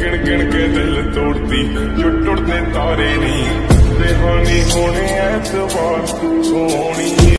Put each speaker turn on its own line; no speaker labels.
ਗਿਣ ਗਿਣ ਕੇ ਦਿਲ ਤੋੜਦੀ ਜੋ ਟੁੱਟਦੇ ਤਾਰੇ ਨਹੀਂ ਰਹਾਨੀ ਹੋਣੇ ਐਤਵਾਰ ਸੋਹਣੀ